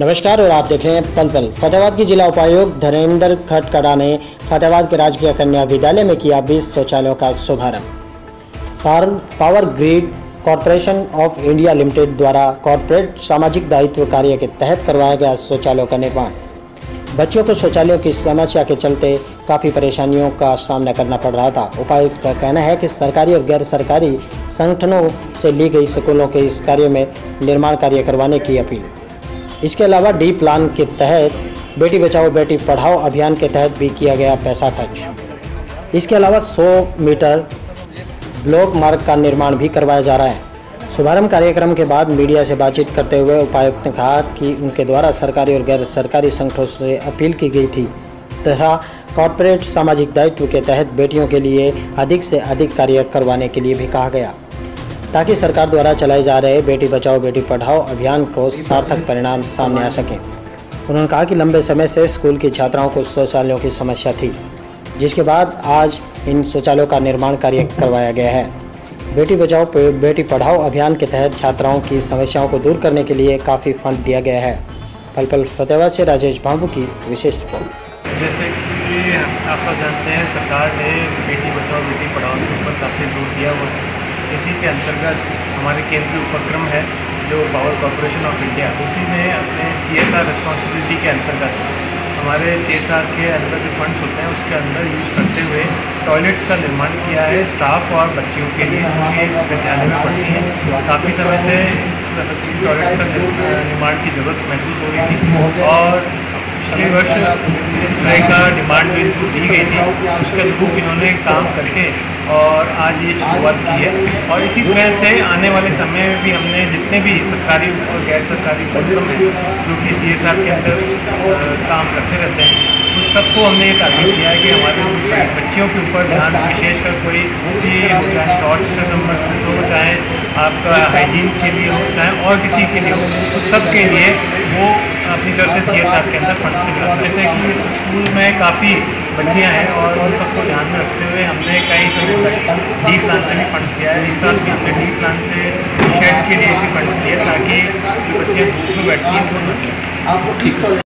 नमस्कार, और आप देख रहे हैं पल पल। फतेहाबाद की जिला उपायुक्त धर्मेंद्र खटकड़ा ने फतेहाबाद के राजकीय कन्या विद्यालय में किया 20 शौचालयों का शुभारंभ। Power grid corporation of India limited द्वारा कॉरपोरेट सामाजिक दायित्व कार्य के तहत करवाया गया शौचालयों का निर्माण। बच्चों को शौचालयों की समस्या के चलते काफ़ी परेशानियों का सामना करना पड़ रहा था। उपायुक्त का कहना है कि सरकारी और गैर सरकारी संगठनों से ली गई स्कूलों के इस कार्य में निर्माण कार्य करवाने की अपील। इसके अलावा डी प्लान के तहत बेटी बचाओ, बेटी पढ़ाओ अभियान के तहत भी किया गया पैसा खर्च। इसके अलावा 100 मीटर ब्लॉक मार्ग का निर्माण भी करवाया जा रहा है। शुभारंभ कार्यक्रम के बाद मीडिया से बातचीत करते हुए उपायुक्त ने कहा कि उनके द्वारा सरकारी और गैर सरकारी संगठनों से अपील की गई थी तथा कॉरपोरेट सामाजिक दायित्व के तहत बेटियों के लिए अधिक से अधिक कार्य करवाने के लिए भी कहा गया। ताकि सरकार द्वारा चलाए जा रहे बेटी बचाओ, बेटी पढ़ाओ अभियान को सार्थक परिणाम सामने आ सकें। उन्होंने कहा कि लंबे समय से स्कूल की छात्राओं को शौचालयों की समस्या थी, जिसके बाद आज इन शौचालयों का निर्माण कार्य करवाया गया है। बेटी बचाओ, बेटी पढ़ाओ अभियान के तहत छात्राओं की समस्याओं को दूर करने के लिए काफ़ी फंड दिया गया है। पल पल फतेहाबाद से राजेश बाबू की विशेष रिपोर्ट। जैसे कि आप जानते हैं, सरकार ने बेटी बचाओ, बेटी पढ़ाओ के ऊपर काफ़ी ज़ोर दिया इसी के अंतर्गत हमारे केंद्रीय उपक्रम है जो पावर कॉरपोरेशन ऑफ़ इंडिया, उसी में अपने सी एस आर रिस्पॉन्सिबिलिटी के अंतर्गत हमारे सी एस आर के अंदर जो फंड्स होते हैं, उसके अंदर यूज़ करते हुए टॉयलेट्स का निर्माण किया है स्टाफ और बच्चियों के लिए, जो इस विद्यालय में पढ़ती हैं। काफ़ी समय से टॉयलेट्स का निर्माण की ज़रूरत महसूस हो रही थी और पिछले वर्ष इस तरह का डिमांड भी इनको दी गई थी। उसके अनुरूप इन्होंने काम करके और आज ये शुरुआत की है। और इसी तरह से आने वाले समय में भी हमने जितने भी सरकारी और गैर सरकारी कार्यक्रम हैं जो कि सी के अंदर काम करते रहते हैं उस सबको हमने ये ताकीद किया है कि हमारे बच्चियों के ऊपर ध्यान विशेषकर कोई भी चाहे शॉर्ट नंबर हो चाहे आपका हाइजीन के लिए हो, चाहे और किसी के लिए हो तो सबके लिए वो अपनी तरफ़ से सी के अंदर फंड मिला जैसे कि स्कूल में काफ़ी बच्चियाँ हैं और उन सबको ध्यान में रखते हुए हमने कई डी प्लान से भी फंड किया है। इस साल भी हमने डी प्लान से शेड के लिए भी फंड दिया ताकि जो में बैठती हैं। वो ठीक